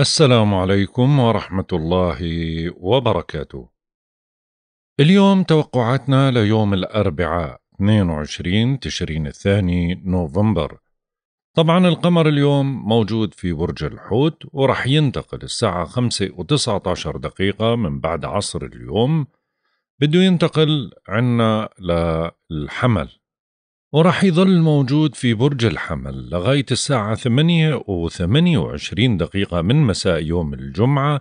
السلام عليكم ورحمة الله وبركاته. اليوم توقعاتنا ليوم الأربعاء 22 تشرين الثاني نوفمبر. طبعا القمر اليوم موجود في برج الحوت ورح ينتقل الساعة 5 و19 دقيقة من بعد عصر اليوم بده ينتقل عنا للحمل وراح يظل موجود في برج الحمل لغاية الساعة 8 و 28 دقيقة من مساء يوم الجمعة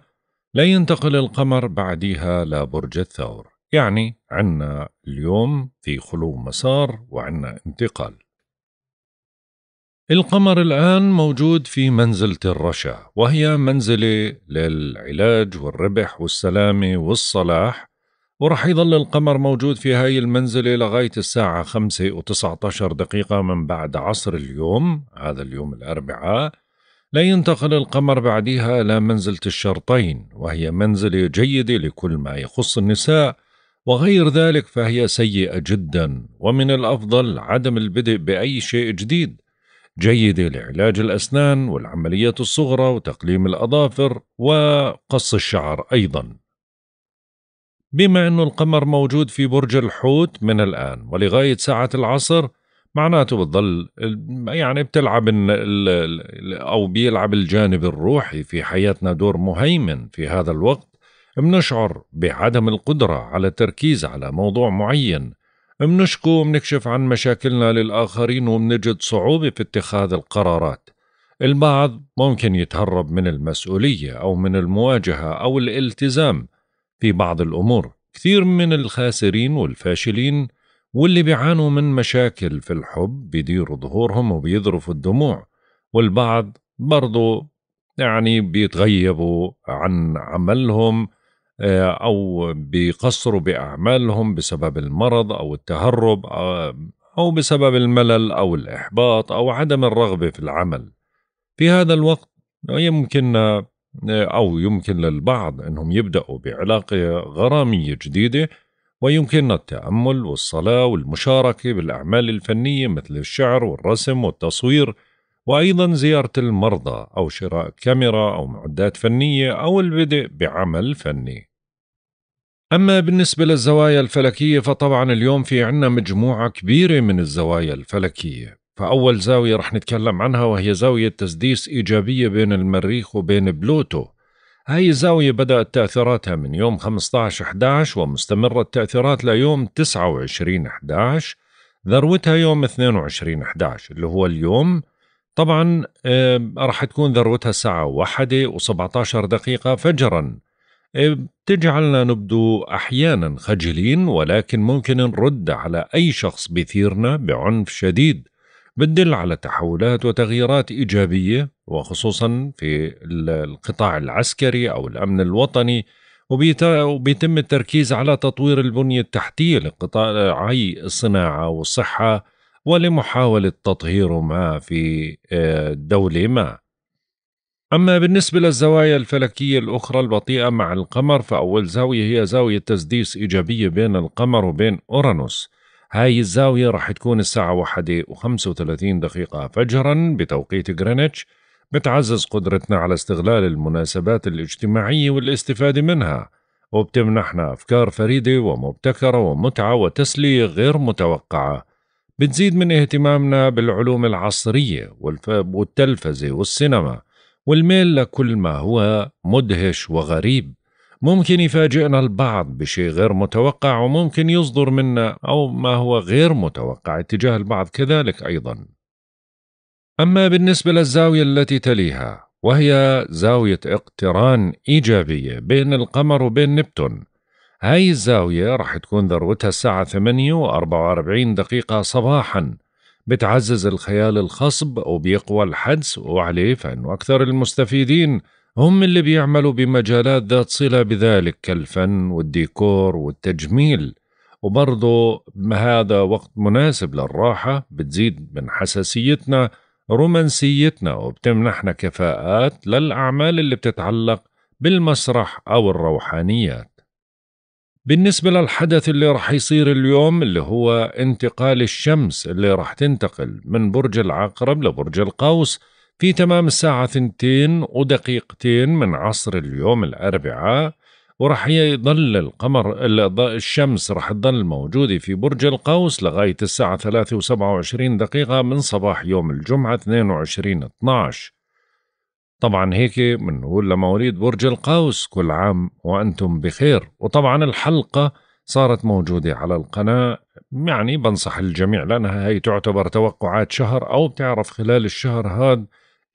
لا ينتقل القمر بعديها لبرج الثور. يعني عنا اليوم في خلو مسار وعنا انتقال. القمر الآن موجود في منزلة الرشا وهي منزلة للعلاج والربح والسلامة والصلاح ورح يظل القمر موجود في هاي المنزلة لغاية الساعة خمسة وتسعة عشر دقيقة من بعد عصر اليوم هذا اليوم الأربعاء. لا ينتقل القمر بعدها إلى منزلة الشرطين وهي منزلة جيدة لكل ما يخص النساء وغير ذلك فهي سيئة جدا. ومن الأفضل عدم البدء بأي شيء جديد جيدة لعلاج الأسنان والعمليات الصغرى وتقليم الأظافر وقص الشعر أيضا. بما أنه القمر موجود في برج الحوت من الآن ولغاية ساعة العصر معناته بتضل يعني بتلعب أو بيلعب الجانب الروحي في حياتنا دور مهيمن في هذا الوقت. بنشعر بعدم القدرة على التركيز على موضوع معين. بنشكو وبنكشف عن مشاكلنا للآخرين وبنجد صعوبة في اتخاذ القرارات. البعض ممكن يتهرب من المسؤولية أو من المواجهة أو الالتزام. في بعض الأمور. كثير من الخاسرين والفاشلين واللي بيعانوا من مشاكل في الحب بيديروا ظهورهم وبيذرفوا الدموع والبعض برضو يعني بيتغيبوا عن عملهم آه، أو بيقصروا بأعمالهم بسبب المرض أو التهرب آه، أو بسبب الملل أو الإحباط أو عدم الرغبة في العمل. في هذا الوقت يمكن أو يمكن للبعض أنهم يبدأوا بعلاقة غرامية جديدة ويمكننا التأمل والصلاة والمشاركة بالأعمال الفنية مثل الشعر والرسم والتصوير وأيضا زيارة المرضى أو شراء كاميرا أو معدات فنية أو البدء بعمل فني. أما بالنسبة للزوايا الفلكية فطبعا اليوم في عنا مجموعة كبيرة من الزوايا الفلكية. فأول زاوية رح نتكلم عنها وهي زاوية تسديس إيجابية بين المريخ وبين بلوتو. هاي الزاوية بدأت تأثيراتها من يوم 15-11 ومستمرة التأثيرات ليوم 29-11 ذروتها يوم 22-11 اللي هو اليوم. طبعا راح تكون ذروتها الساعة 1 و17 دقيقة فجرا. بتجعلنا نبدو أحيانا خجلين ولكن ممكن نرد على أي شخص بيثيرنا بعنف شديد. بتدل على تحولات وتغييرات إيجابية وخصوصا في القطاع العسكري أو الأمن الوطني وبيتم التركيز على تطوير البنية التحتية لقطاعي الصناعة والصحة ولمحاولة تطهير ما في آه، دولة ما. أما بالنسبة للزوايا الفلكية الأخرى البطيئة مع القمر فأول زاوية هي زاوية تسديس إيجابية بين القمر وبين أورانوس. هاي الزاوية راح تكون الساعة واحدة وخمسة وثلاثين دقيقة فجرا بتوقيت غرينتش بتعزز قدرتنا على استغلال المناسبات الاجتماعية والاستفادة منها. وبتمنحنا أفكار فريدة ومبتكرة ومتعة وتسلية غير متوقعة. بتزيد من اهتمامنا بالعلوم العصرية والتلفزة والسينما والميل لكل ما هو مدهش وغريب. ممكن يفاجئنا البعض بشيء غير متوقع وممكن يصدر منا أو ما هو غير متوقع اتجاه البعض كذلك أيضا. أما بالنسبة للزاوية التي تليها وهي زاوية اقتران إيجابية بين القمر وبين نبتون هاي الزاوية راح تكون ذروتها الساعة 8 و 44 دقيقة صباحا بتعزز الخيال الخصب وبيقوى الحدس وعليه فإنه أكثر المستفيدين. هم اللي بيعملوا بمجالات ذات صلة بذلك كالفن والديكور والتجميل. وبرضه هذا وقت مناسب للراحة بتزيد من حساسيتنا رومانسيتنا وبتمنحنا كفاءات للأعمال اللي بتتعلق بالمسرح أو الروحانيات. بالنسبة للحدث اللي رح يصير اليوم اللي هو انتقال الشمس اللي رح تنتقل من برج العقرب لبرج القوس في تمام الساعة ثنتين ودقيقتين من عصر اليوم الأربعاء ورح يضل القمر الشمس رح تضل موجودة في برج القوس لغاية الساعة ثلاثة وسبعة وعشرين دقيقة من صباح يوم الجمعة 22 12 طبعا هيك بنقول لمواليد برج القوس كل عام وأنتم بخير. وطبعا الحلقة صارت موجودة على القناة يعني بنصح الجميع لأنها هي تعتبر توقعات شهر أو بتعرف خلال الشهر هذا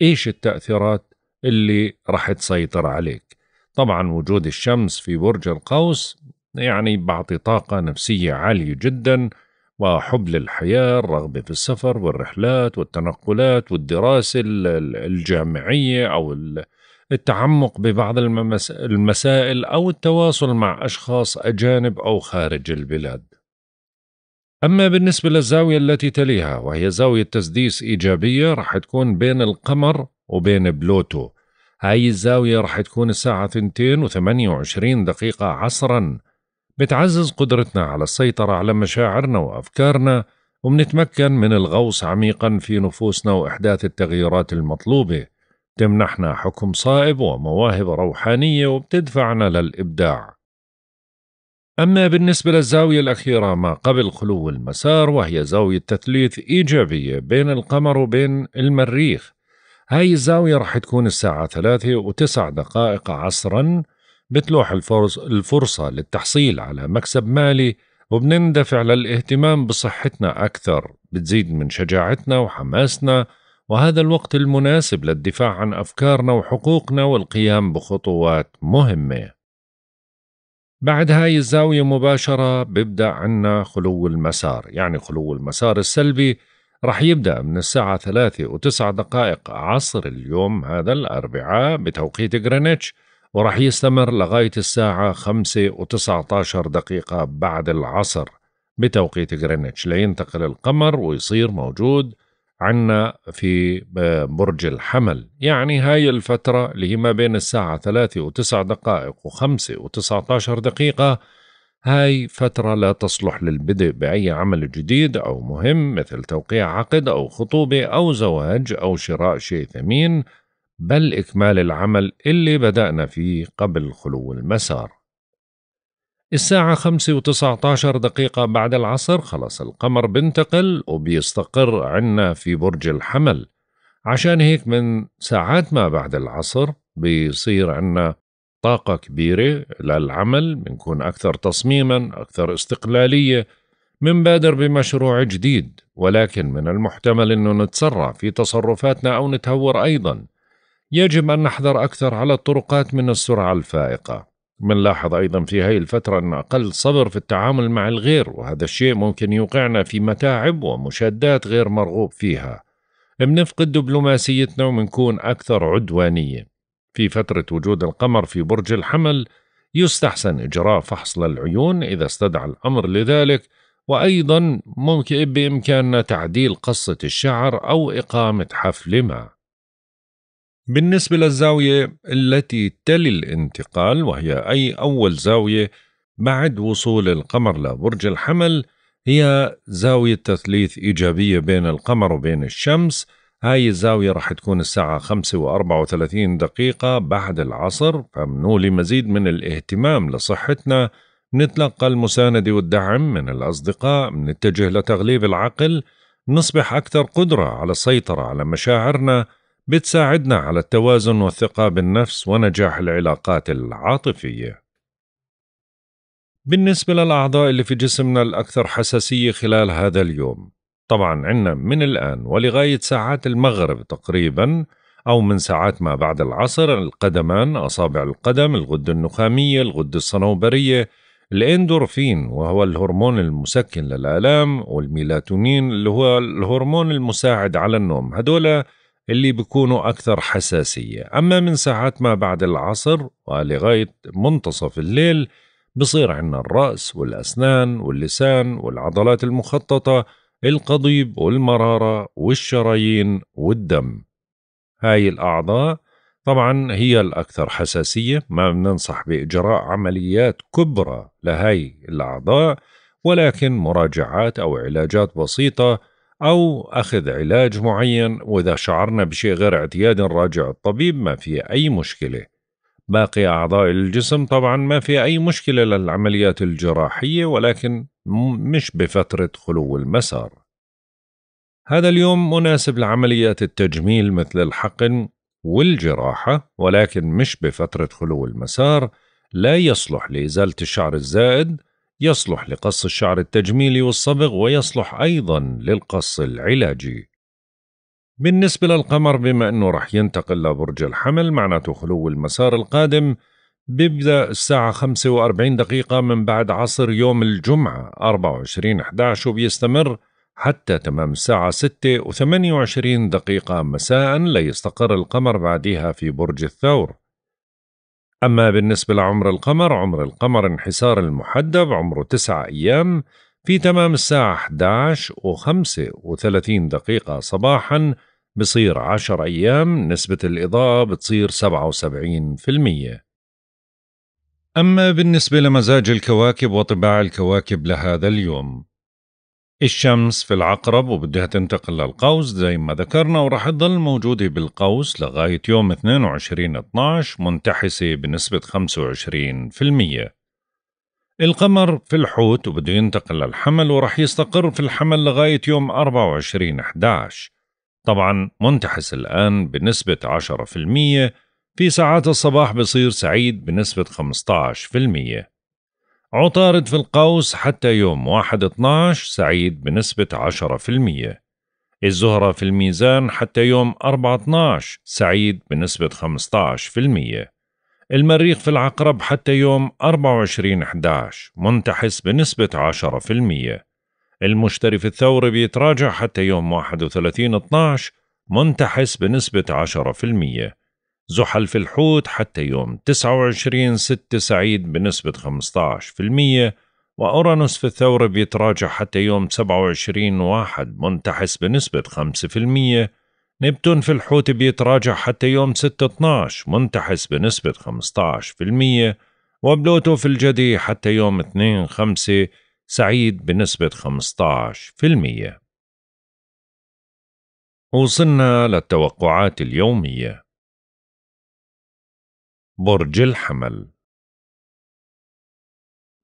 إيش التأثيرات اللي رح تسيطر عليك؟ طبعا وجود الشمس في برج القوس يعني بعطي طاقة نفسية عالية جدا وحب للحياة الرغبة في السفر والرحلات والتنقلات والدراسة الجامعية أو التعمق ببعض المسائل أو التواصل مع أشخاص أجانب أو خارج البلاد. أما بالنسبة للزاوية التي تليها وهي زاوية تسديس إيجابية رح تكون بين القمر وبين بلوتو. هاي الزاوية رح تكون الساعة 2 و28 دقيقة عصرا. بتعزز قدرتنا على السيطرة على مشاعرنا وأفكارنا وبنتمكن من الغوص عميقا في نفوسنا وإحداث التغييرات المطلوبة. تمنحنا حكم صائب ومواهب روحانية وبتدفعنا للإبداع. أما بالنسبة للزاوية الأخيرة ما قبل خلو المسار وهي زاوية تثليث إيجابية بين القمر وبين المريخ. هاي الزاوية رح تكون الساعة ثلاثة وتسع دقائق عصرا بتلوح الفرص الفرصة للتحصيل على مكسب مالي وبنندفع للاهتمام بصحتنا أكثر. بتزيد من شجاعتنا وحماسنا وهذا الوقت المناسب للدفاع عن أفكارنا وحقوقنا والقيام بخطوات مهمة. بعد هاي الزاوية مباشرة بيبدأ عنا خلو المسار. يعني خلو المسار السلبي رح يبدأ من الساعة ثلاثة وتسع دقائق عصر اليوم هذا الأربعاء بتوقيت غرينتش ورح يستمر لغاية الساعة خمسة وتسعة عشر دقيقة بعد العصر بتوقيت غرينتش. لينتقل القمر ويصير موجود عنا في برج الحمل. يعني هاي الفترة اللي هي ما بين الساعة ثلاثة وتسع دقائق وخمسة وتسعة عشر دقيقة هاي فترة لا تصلح للبدء بأي عمل جديد أو مهم مثل توقيع عقد أو خطوبة أو زواج أو شراء شيء ثمين بل إكمال العمل اللي بدأنا فيه قبل خلو المسار. الساعة خمسة وتسعة عشر دقيقة بعد العصر خلص القمر بنتقل وبيستقر عنا في برج الحمل. عشان هيك من ساعات ما بعد العصر بيصير عنا طاقة كبيرة للعمل بنكون أكثر تصميما أكثر استقلالية منبادر بمشروع جديد. ولكن من المحتمل أنه نتسرع في تصرفاتنا أو نتهور أيضا. يجب أن نحذر أكثر على الطرقات من السرعة الفائقة. بنلاحظ أيضا في هذه الفترة أن أقل صبر في التعامل مع الغير وهذا الشيء ممكن يوقعنا في متاعب ومشادات غير مرغوب فيها. بنفقد دبلوماسيتنا وبنكون أكثر عدوانية. في فترة وجود القمر في برج الحمل يستحسن إجراء فحص للعيون إذا استدعى الأمر لذلك وأيضا ممكن بإمكاننا تعديل قصة الشعر أو إقامة حفل ما. بالنسبة للزاوية التي تلي الانتقال وهي أي أول زاوية بعد وصول القمر لبرج الحمل هي زاوية تثليث إيجابية بين القمر وبين الشمس. هاي الزاوية رح تكون الساعة خمسة وأربعة وثلاثين دقيقة بعد العصر فمنولي مزيد من الاهتمام لصحتنا. نتلقى المساندة والدعم من الأصدقاء نتجه لتغليب العقل نصبح أكثر قدرة على السيطرة على مشاعرنا. بتساعدنا على التوازن والثقة بالنفس ونجاح العلاقات العاطفية. بالنسبة للأعضاء اللي في جسمنا الأكثر حساسية خلال هذا اليوم، طبعا عنا من الآن ولغاية ساعات المغرب تقريبا أو من ساعات ما بعد العصر القدمان أصابع القدم الغدة النخامية الغدة الصنوبرية الإندورفين وهو الهرمون المسكن للآلام والميلاتونين اللي هو الهرمون المساعد على النوم هدول اللي بيكونوا أكثر حساسية. أما من ساعات ما بعد العصر ولغاية منتصف الليل بصير عنا الرأس والأسنان واللسان والعضلات المخططة القضيب والمرارة والشرايين والدم. هاي الأعضاء طبعا هي الأكثر حساسية ما بننصح بإجراء عمليات كبرى لهاي الأعضاء ولكن مراجعات أو علاجات بسيطة أو أخذ علاج معين وإذا شعرنا بشيء غير اعتيادي نراجع الطبيب ما في أي مشكلة. باقي أعضاء الجسم طبعا ما في أي مشكلة للعمليات الجراحية ولكن مش بفترة خلو المسار. هذا اليوم مناسب لعمليات التجميل مثل الحقن والجراحة ولكن مش بفترة خلو المسار. لا يصلح لإزالة الشعر الزائد يصلح لقص الشعر التجميلي والصبغ ويصلح أيضا للقص العلاجي. بالنسبة للقمر بما أنه رح ينتقل لبرج الحمل معناته خلو المسار القادم بيبدأ الساعة 45 دقيقة من بعد عصر يوم الجمعة 24 11 وبيستمر حتى تمام الساعة 6 و28 دقيقة مساء ليستقر القمر بعدها في برج الثور. أما بالنسبة لعمر القمر عمر القمر انحسار المحدب عمره 9 أيام في تمام الساعة 11 و35 دقيقة صباحا بصير 10 أيام نسبة الإضاءة بتصير 77% أما بالنسبة لمزاج الكواكب وطباع الكواكب لهذا اليوم الشمس في العقرب وبدها تنتقل للقوس زي ما ذكرنا وراح تضل موجودة بالقوس لغاية يوم 22 12 منتحسة بنسبة 25% القمر في الحوت وبده ينتقل للحمل وراح يستقر في الحمل لغاية يوم 24 11 طبعا منتحس الآن بنسبة 10% في ساعات الصباح بصير سعيد بنسبة 15% عطارد في القوس حتى يوم 1 12 سعيد بنسبة 10% الزهرة في الميزان حتى يوم 4 12 سعيد بنسبة 15% المريخ في العقرب حتى يوم 24 11 منتحس بنسبة 10% المشتري في الثور بيتراجع حتى يوم 31 12 منتحس بنسبة 10% زحل في الحوت حتى يوم 29 6 سعيد بنسبة 15% وأورانوس في الثور بيتراجع حتى يوم 27 واحد منتحس بنسبة 5% نبتون في الحوت بيتراجع حتى يوم 6 12 منتحس بنسبة 15% وبلوتو في الجدي حتى يوم 2 5 سعيد بنسبة 15% وصلنا للتوقعات اليومية. برج الحمل.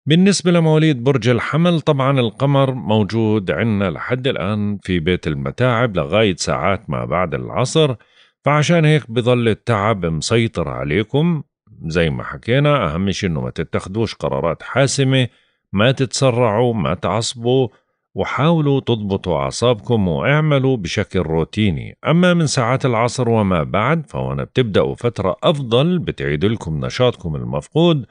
بالنسبة لمواليد برج الحمل طبعا القمر موجود عندنا لحد الآن في بيت المتاعب لغاية ساعات ما بعد العصر فعشان هيك بظل التعب مسيطر عليكم. زي ما حكينا أهم شيء إنه ما تتخذوش قرارات حاسمة ما تتسرعوا ما تعصبوا وحاولوا تضبطوا أعصابكم واعملوا بشكل روتيني. أما من ساعات العصر وما بعد فهنا بتبدأوا فترة أفضل بتعيد لكم نشاطكم المفقود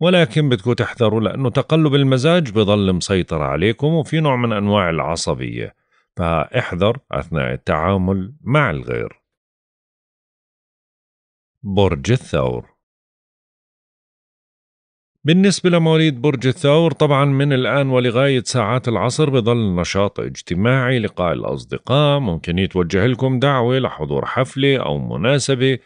ولكن بدكم تحذروا لأنه تقلب المزاج بضل مسيطر عليكم وفي نوع من أنواع العصبية. فاحذر أثناء التعامل مع الغير. برج الثور بالنسبة لمواليد برج الثور طبعا من الآن ولغاية ساعات العصر بظل نشاط اجتماعي لقاء الأصدقاء ممكن يتوجه لكم دعوة لحضور حفلة أو مناسبة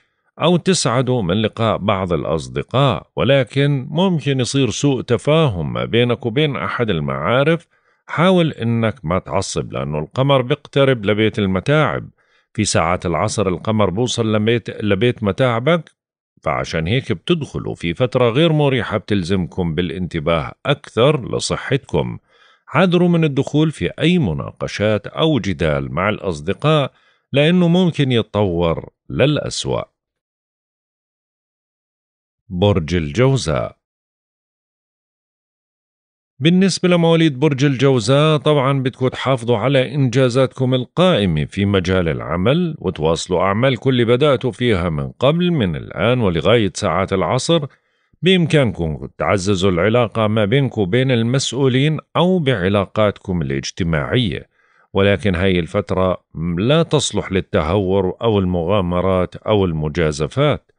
أو تسعدوا من لقاء بعض الأصدقاء ولكن ممكن يصير سوء تفاهم ما بينك وبين أحد المعارف. حاول إنك ما تعصب لأنه القمر بيقترب لبيت المتاعب. في ساعات العصر القمر بوصل لبيت, لبيت متاعبك فعشان هيك بتدخلوا في فترة غير مريحة بتلزمكم بالانتباه أكثر لصحتكم. حذروا من الدخول في أي مناقشات أو جدال مع الأصدقاء لأنه ممكن يتطور للأسوأ. برج الجوزاء بالنسبة لمواليد برج الجوزاء طبعا بدكم تحافظوا على إنجازاتكم القائمة في مجال العمل وتواصلوا أعمالكم اللي بدأتوا فيها من قبل من الآن ولغاية ساعات العصر. بإمكانكم تعززوا العلاقة ما بينكم وبين المسؤولين أو بعلاقاتكم الاجتماعية. ولكن هاي الفترة لا تصلح للتهور أو المغامرات أو المجازفات.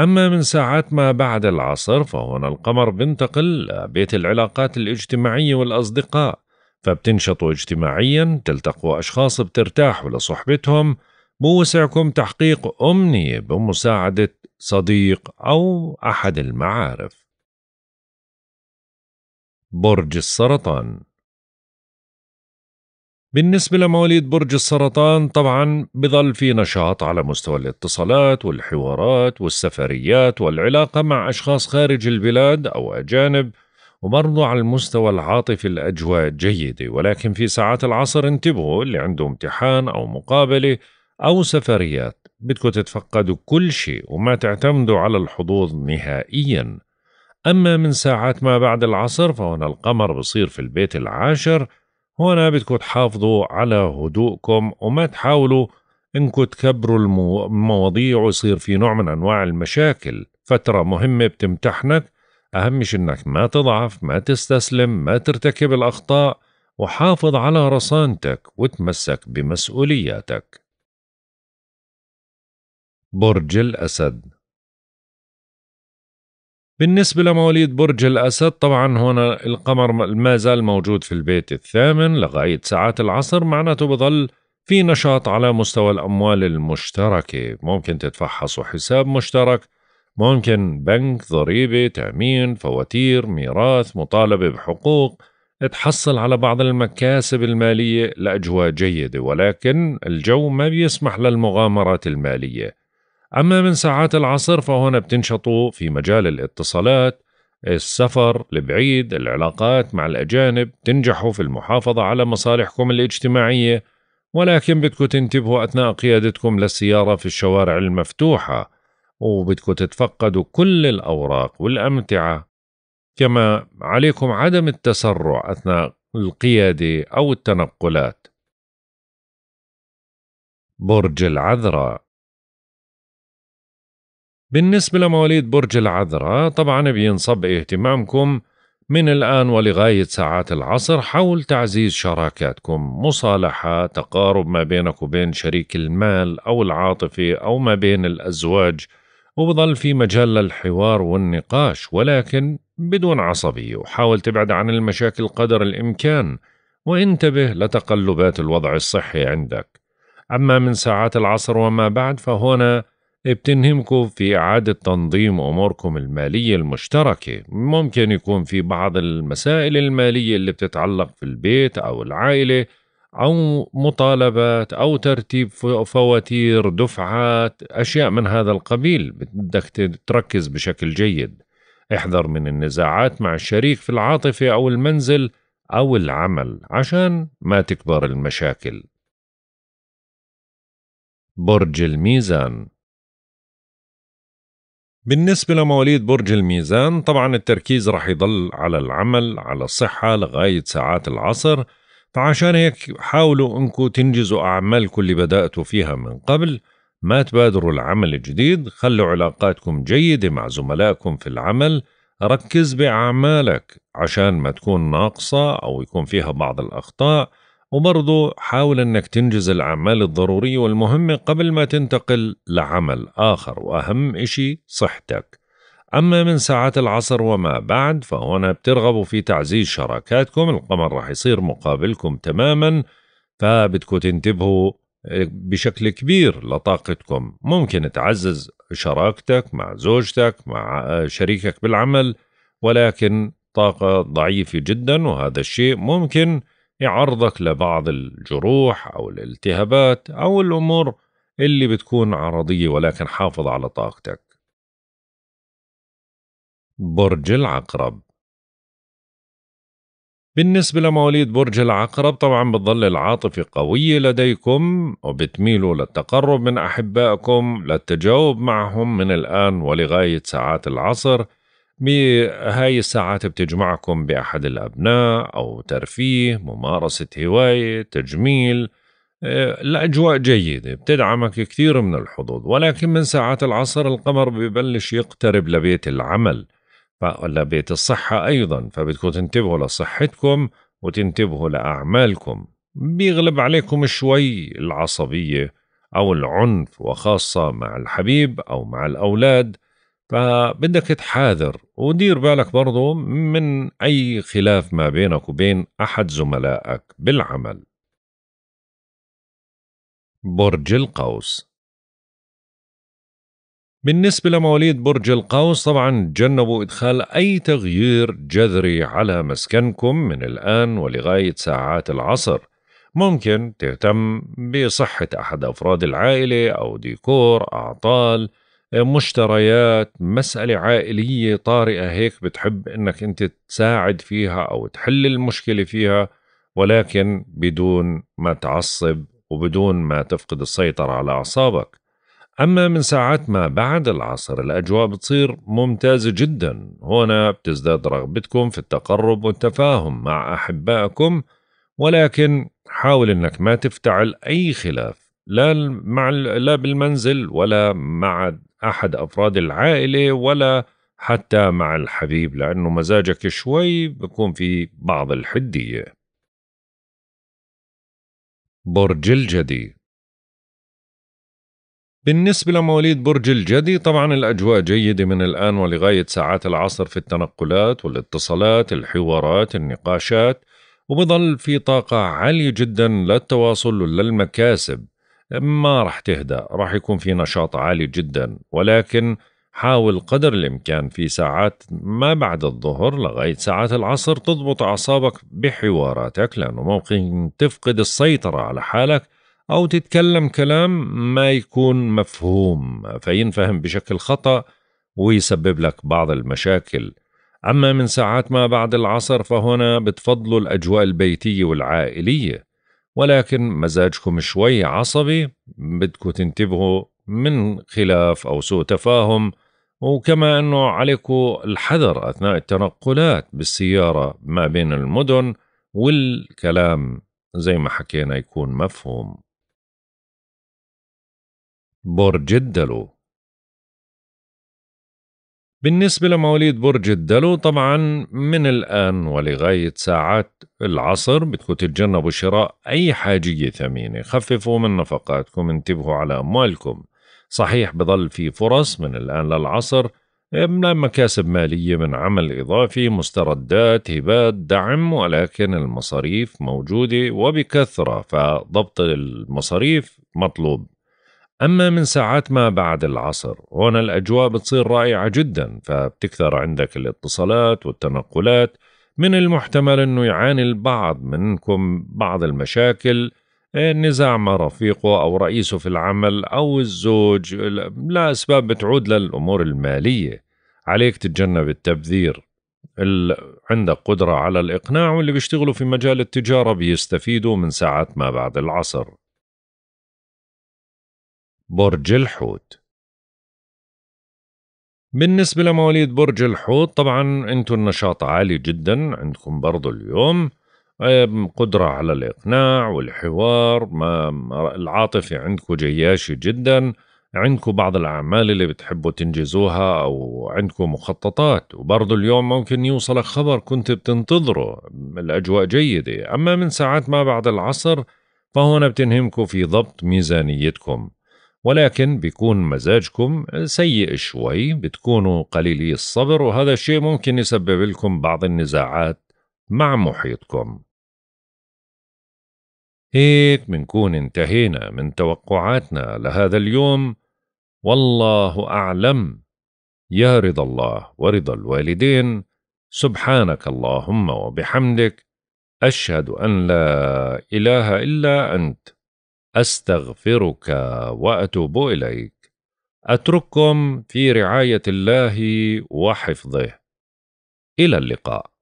أما من ساعات ما بعد العصر فهنا القمر بنتقل لبيت العلاقات الاجتماعية والأصدقاء. فبتنشطوا اجتماعيا تلتقوا أشخاص بترتاحوا لصحبتهم بوسعكم تحقيق أمنية بمساعدة صديق أو أحد المعارف. برج السرطان بالنسبة لمواليد برج السرطان طبعا بظل في نشاط على مستوى الاتصالات والحوارات والسفريات والعلاقة مع أشخاص خارج البلاد أو أجانب وبرضو على المستوى العاطفي الأجواء جيدة. ولكن في ساعات العصر انتبهوا اللي عنده امتحان أو مقابلة أو سفريات. بدكم تتفقدوا كل شيء وما تعتمدوا على الحظوظ نهائيا. أما من ساعات ما بعد العصر فهنا القمر بصير في البيت العاشر هنا بدكم تحافظوا على هدوءكم وما تحاولوا انكم تكبروا المواضيع ويصير في نوع من أنواع المشاكل. فترة مهمة بتمتحنك. أهم شيء إنك ما تضعف ما تستسلم ما ترتكب الأخطاء وحافظ على رصانتك وتمسك بمسؤولياتك. برج الأسد بالنسبة لمواليد برج الأسد طبعا هنا القمر ما زال موجود في البيت الثامن لغاية ساعات العصر معناته بظل في نشاط على مستوى الأموال المشتركة. ممكن تتفحصوا حساب مشترك ممكن بنك ضريبة تأمين فواتير ميراث مطالبة بحقوق. تحصل على بعض المكاسب المالية لأجواء جيدة ولكن الجو ما بيسمح للمغامرات المالية. أما من ساعات العصر فهنا بتنشطوا في مجال الاتصالات. السفر البعيد العلاقات مع الأجانب تنجحوا في المحافظة على مصالحكم الاجتماعية ولكن بدكم تنتبهوا أثناء قيادتكم للسيارة في الشوارع المفتوحة وبدكم تتفقدوا كل الأوراق والأمتعة. كما عليكم عدم التسرع أثناء القيادة أو التنقلات. برج العذراء. بالنسبة لمواليد برج العذراء طبعا بينصب اهتمامكم من الآن ولغاية ساعات العصر حول تعزيز شراكاتكم مصالحة تقارب ما بينك وبين شريك المال أو العاطفة أو ما بين الأزواج وبظل في مجال للحوار والنقاش ولكن بدون عصبية. وحاول تبعد عن المشاكل قدر الإمكان وانتبه لتقلبات الوضع الصحي عندك. أما من ساعات العصر وما بعد فهنا بتنهمكم في إعادة تنظيم أموركم المالية المشتركة. ممكن يكون في بعض المسائل المالية اللي بتتعلق في البيت أو العائلة أو مطالبات أو ترتيب فواتير دفعات أشياء من هذا القبيل. بدك تركز بشكل جيد. احذر من النزاعات مع الشريك في العاطفة أو المنزل أو العمل عشان ما تكبر المشاكل. برج الميزان. بالنسبة لمواليد برج الميزان طبعا التركيز رح يضل على العمل على الصحة لغاية ساعات العصر. فعشان هيك حاولوا انكم تنجزوا أعمالكم اللي بدأتوا فيها من قبل. ما تبادروا العمل الجديد خلوا علاقاتكم جيدة مع زملائكم في العمل. ركز بأعمالك عشان ما تكون ناقصة أو يكون فيها بعض الأخطاء. وبرضو حاول أنك تنجز الأعمال الضرورية والمهمة قبل ما تنتقل لعمل آخر وأهم إشي صحتك. أما من ساعات العصر وما بعد فهنا بترغبوا في تعزيز شراكاتكم القمر راح يصير مقابلكم تماما فبدكم تنتبهوا بشكل كبير لطاقتكم. ممكن تعزز شراكتك مع زوجتك مع شريكك بالعمل ولكن طاقة ضعيفة جدا وهذا الشيء ممكن يعرضك لبعض الجروح أو الالتهابات أو الأمور اللي بتكون عرضية ولكن حافظ على طاقتك. برج العقرب. بالنسبة لمواليد برج العقرب طبعا بتظل العاطفة قوية لديكم وبتميلوا للتقرب من أحبائكم للتجاوب معهم من الآن ولغاية ساعات العصر. بهاي الساعات بتجمعكم بأحد الأبناء أو ترفيه ممارسة هواية تجميل آه، الأجواء جيدة بتدعمك كثير من الحظوظ. ولكن من ساعات العصر القمر ببلش يقترب لبيت العمل لبيت الصحة أيضا. فبدكم تنتبهوا لصحتكم وتنتبهوا لأعمالكم. بيغلب عليكم شوي العصبية أو العنف وخاصة مع الحبيب أو مع الأولاد. فبدك تحاذر ودير بالك برضو من أي خلاف ما بينك وبين أحد زملائك بالعمل. برج القوس. بالنسبة لمواليد برج القوس طبعا تجنبوا إدخال أي تغيير جذري على مسكنكم من الآن ولغاية ساعات العصر. ممكن تهتم بصحة أحد أفراد العائلة أو ديكور أعطال مشتريات مسألة عائلية طارئة هيك بتحب إنك أنت تساعد فيها أو تحل المشكلة فيها ولكن بدون ما تعصب وبدون ما تفقد السيطرة على أعصابك. أما من ساعات ما بعد العصر الأجواء بتصير ممتازة جدا. هنا بتزداد رغبتكم في التقرب والتفاهم مع أحبائكم ولكن حاول أنك ما تفتعل أي خلاف لا مع لا بالمنزل ولا مع أحد أفراد العائلة ولا حتى مع الحبيب لأنه مزاجك شوي بكون في بعض الحدية. برج الجدي. بالنسبة لمواليد برج الجدي طبعا الأجواء جيدة من الآن ولغاية ساعات العصر في التنقلات والاتصالات الحوارات النقاشات وبظل في طاقة عالية جدا للتواصل وللمكاسب ما راح تهدأ راح يكون في نشاط عالي جدا. ولكن حاول قدر الإمكان في ساعات ما بعد الظهر لغاية ساعات العصر تضبط أعصابك بحواراتك لأنه ممكن تفقد السيطرة على حالك أو تتكلم كلام ما يكون مفهوم فينفهم بشكل خطأ ويسبب لك بعض المشاكل. أما من ساعات ما بعد العصر فهنا بتفضلوا الأجواء البيتية والعائلية. ولكن مزاجكم شوي عصبي بدكم تنتبهوا من خلاف أو سوء تفاهم وكما أنه عليكم الحذر أثناء التنقلات بالسيارة ما بين المدن والكلام زي ما حكينا يكون مفهوم. برج الدلو بالنسبة لمواليد برج الدلو طبعا من الآن ولغاية ساعات العصر بدكم تتجنبوا شراء أي حاجية ثمينة. خففوا من نفقاتكم انتبهوا على أموالكم. صحيح بضل في فرص من الآن للعصر مكاسب مالية من عمل إضافي مستردات هبات دعم ولكن المصاريف موجودة وبكثرة فضبط المصاريف مطلوب. أما من ساعات ما بعد العصر هون الأجواء بتصير رائعة جدا فبتكثر عندك الاتصالات والتنقلات من المحتمل أنه يعاني البعض منكم بعض المشاكل النزاع مع رفيقه أو رئيسه في العمل أو الزوج لا أسباب بتعود للأمور المالية. عليك تتجنب التبذير. عندك قدرة على الإقناع واللي بيشتغلوا في مجال التجارة بيستفيدوا من ساعات ما بعد العصر. برج الحوت. بالنسبة لمواليد برج الحوت طبعا أنتم النشاط عالي جدا عندكم برضو اليوم. قدرة على الإقناع والحوار ما العاطفة عندكم جياشة جدا. عندكم بعض الأعمال اللي بتحبوا تنجزوها أو عندكم مخططات وبرضو اليوم ممكن يوصلك خبر كنت بتنتظره. الأجواء جيدة أما من ساعات ما بعد العصر فهنا بتنهمكم في ضبط ميزانيتكم. ولكن بيكون مزاجكم سيء شوي بتكونوا قليلي الصبر وهذا الشيء ممكن يسبب لكم بعض النزاعات مع محيطكم. هيك بنكون انتهينا من توقعاتنا لهذا اليوم. والله أعلم. يا رضا الله ورضا الوالدين. سبحانك اللهم وبحمدك. أشهد أن لا إله إلا أنت. أستغفرك وأتوب إليك. أترككم في رعاية الله وحفظه. إلى اللقاء.